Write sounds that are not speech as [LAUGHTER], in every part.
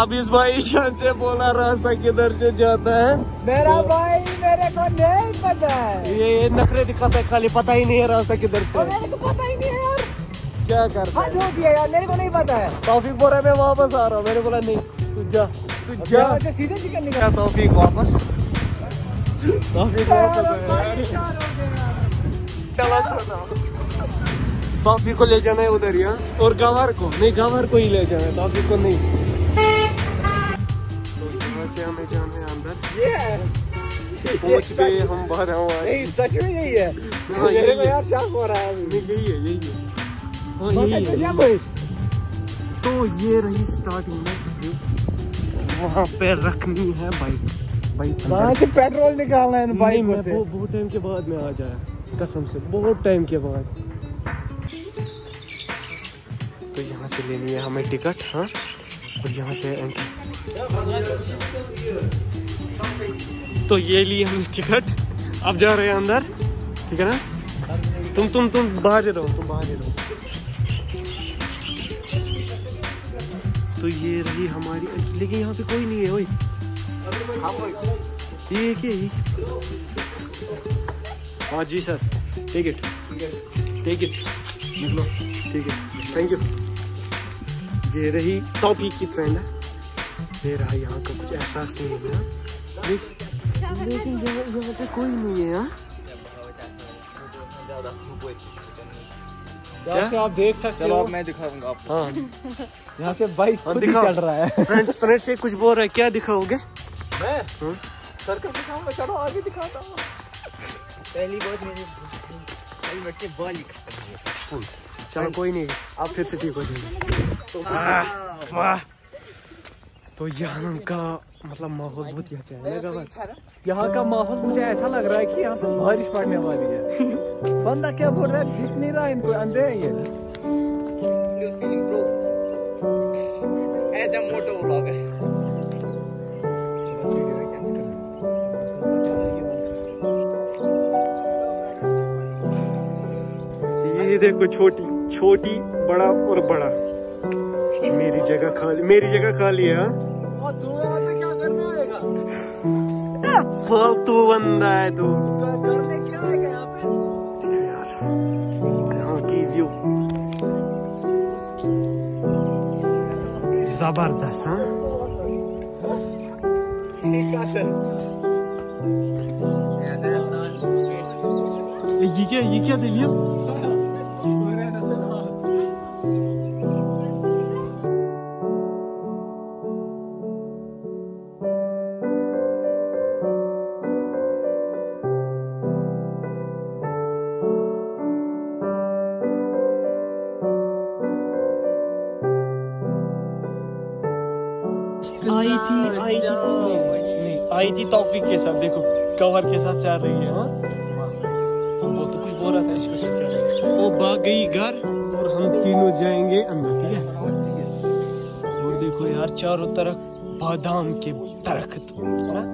अब इस भाई शान से बोला रास्ता किधर से जाता है? मेरा तो, भाई मेरे को नहीं पता है। ये नखरे दिखाता है खाली पता ही नहीं है रास्ता किधर से। मेरे को पता ही नहीं है यार। क्या कर हद हो? गया यार मेरे को नहीं पता है। तौफीक बोल रहा है मैं वापस आ रहा हूँ। मैंने बोला नहीं तू जा तू जा। सीधे क्या निकाल। तौफीक वापस? तौफीक वापस। तौफीक को ले जाना है उधर ही हाँ? और गवार को नहीं गवार को ही ले जाना है तौफीक को नहीं। यहाँ से हमें जाना है अंदर। ये पहुँच गए हम नहीं सच में यही है। हाँ, मेरे को यार शक हो रहा है नहीं यही है यही है। हाँ तो यही है। तो ये रही स्टार्टिंग में। वहाँ पे रखनी है बाइक। बाइक से पेट्रोल निकालना है बाइक मैं बहुत टाइम के बाद में आ जाया कसम से बहुत टाइम के बाद। तो यहाँ से लेनी है हमें टिकट हाँ। और यहाँ से एंट्री तो ये लिए हमने टिकट। अब जा रहे हैं अंदर ठीक है ना? तुम तुम तुम बाहर ही रहो तुम बाहर ही रहो। तो ये रही हमारी लेकिन यहाँ पे कोई नहीं है वही ठीक है हाँ। जी sir. Take it take it निकलो। ठीक है थैंक यू ये रही टॉपी की फ्रेंड है। ये रहा यहाँ का कुछ ऐसा सीन है। लेकिन यहाँ यहाँ पे कोई नहीं है यहाँ यहाँ से आप देख सकते चलो हो। मैं दिखाऊँगा आपको। हाँ। यहाँ से बाइक खुद ही चल रहा है। फ्रेंड्स फ्रेंड्स से कुछ बोल रहा है क्या दिखाओगे? मैं? हाँ? सर्कस दिखाऊँगा चलो आगे दिखाता हूँ। पहली बात मेरे हेलमेट के बाल ही हुए। चलो कोई नहीं आप फिर से ठीक हो जाएँगे। वाह। तो यहाँ का मतलब माहौल बहुत ही अच्छा है यहाँ का माहौल मुझे ऐसा लग रहा है कि यहाँ पर बारिश पड़ने वाली है। [LAUGHS] बंदा क्या बोल रहा है? दिख नहीं रहा इनको अंधे हैं ये। ये देखो छोटी। छोटी बड़ा और बड़ा। मेरी जगह खाली मेरी जगह खाली है हाँ? तू यहाँ पे क्या करना आएगा फालतू बंदा है तू? करने क्या आएगा यहाँ पे? यार यहाँ की व्यू ज़बरदस्त हाँ? ये क्या ये क्या दिलिया आई थी आई थी नहीं, नहीं आई थी तौफीक के साथ देखो कवर के साथ चल रही है। हाँ? वो तो कुछ बोल रहा था इसके चल रही है वो भाग गई घर। और हम तीनों जाएँगे अंदर ठीक है? और देखो यार चारों तरफ़ बादाम के दरख्त है ना?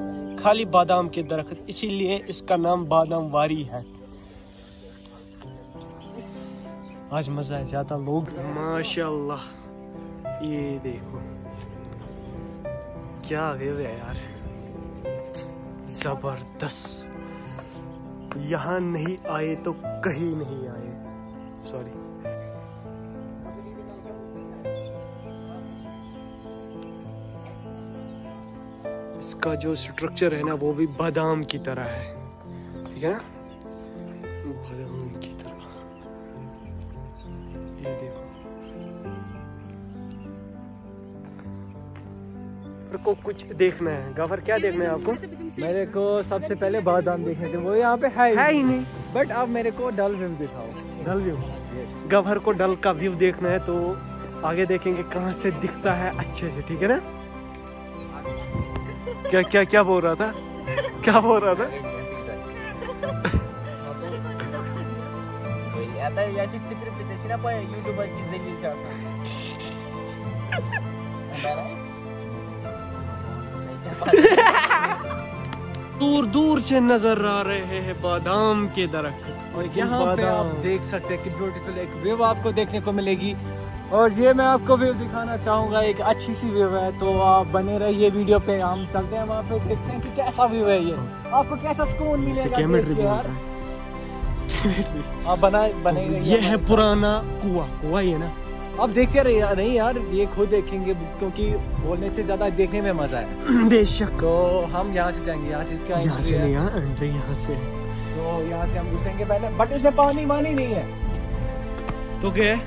खाली बादाम के दरख्त इसीलिए इसका नाम बादाम वारी है। आज मज़ा है ज़्यादा लोग। माशाल्लाह ये देखो। क्या व्यू है यार। ज़बरदस्त। यहाँ नहीं आए तो कहीं नहीं आए। सॉरी इसका जो स्ट्रक्चर है ना, वो भी बादाम की तरह है। ठीक है ना? बादाम की मेरे को कुछ देखना है। गवर क्या देखना है आपको? मेरे को सबसे पहले बादाम देखने थे वो यहाँ पे है है ही नहीं। बट अब मेरे को डल व्यू दिखाओ। डल व्यू गवर को डल का व्यू देखना है तो आगे देखेंगे कहाँ से दिखता है अच्छे से ठीक है ना? क्या क्या क्या बोल रहा था? क्या बोल रहा था? आता याची स्क्रिप्ट तशी ना पण युट्यूबर की [LAUGHS] दूर दूर से नज़र आ रहे हैं बादाम के दरख्त। और यहाँ पे आप देख सकते हैं कि ब्यूटीफुल एक व्यू आपको देखने को मिलेगी। और ये मैं आपको व्यू दिखाना चाहूँगा एक अच्छी सी व्यू है। तो आप बने रहिए वीडियो पे हम चलते हैं वहाँ पे देखते हैं कि कैसा व्यू है ये। आपको कैसा सुकून मिलेगा बोल यार। आप बना बने ये है पुराना कुआ। कुआ ही है ना? आप देखते रहिए यार, नहीं यार ये खुद देखेंगे क्योंकि बोलने से ज़्यादा देखने में मज़ा है। [CLEARS THROAT] बेशक। तो हम यहाँ से जाएँगे यहाँ से इसका यहाँ से है। यहाँ एंट्री यहाँ से। तो यहाँ से हम घुसेंगे पहले बट इसमें पानी वानी नहीं है। तो क्या है?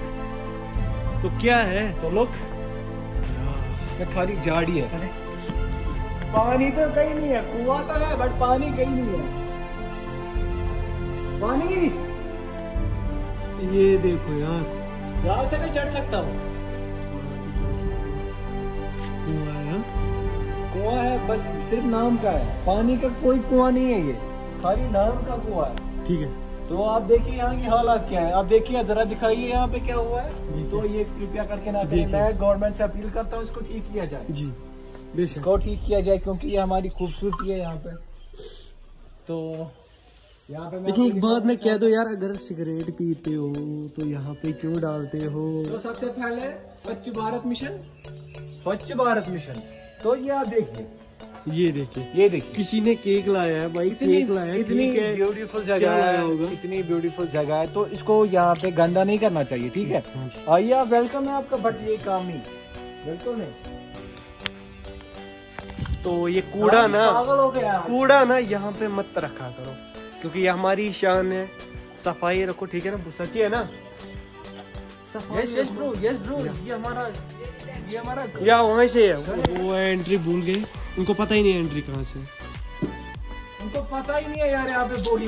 तो क्या है? तो लुक खाली झाड़ी है। पानी तो कहीं नहीं है कुआ तो है बट पानी कहीं नहीं है। पानी! ये देखो यार यहाँ से मैं चढ़ सकता हूँ। कुआ है? कुआँ बस सिर्फ़ नाम का है। पानी का कोई कुआँ नहीं है ये। खाली नाम का कुआँ है। ठीक है। तो आप देखिए यहाँ की हालात क्या है। आप देखिए जरा दिखाइए यहाँ पे क्या हुआ है। तो ये कृपया करके ना करें। मैं गवर्नमेंट से अपील करता हूँ इसको ठीक किया जाए। जी इसको ठीक किया जाए क्योंकि ये हमारी खूबसूरती है यहाँ पे। तो लेकिन एक बात मैं कह दो यार अगर सिगरेट पीते हो तो यहाँ पे क्यों डालते हो? तो सबसे पहले स्वच्छ भारत मिशन स्वच्छ भारत मिशन। तो ये आप देखिए। ये देखिए। ये देखिए। किसी ने केक लाया है भाई इतनी केक लाया है इतनी ब्यूटीफुल जगह है होगा? इतनी ब्यूटीफुल जगह है। तो इसको यहाँ पे गंदा नहीं करना चाहिए ठीक है? हाँ आइए आप वेलकम है आपका बट ये काम ही बिल्कुल नहीं। तो ये कूड़ा ना हो गया। कूड़ा ना यहाँ पे मत रखा करो। क्योंकि ये हमारी शान है। सफ़ाई रखो ठीक है ना? सच्ची है ना? Yes yes. Bro yes bro ये हमारा ये हमारा या वहीं से है। वो एंट्री भूल गए। उनको पता ही नहीं है एंट्री कहाँ से। उनको पता ही नहीं है यार यहाँ पे बोली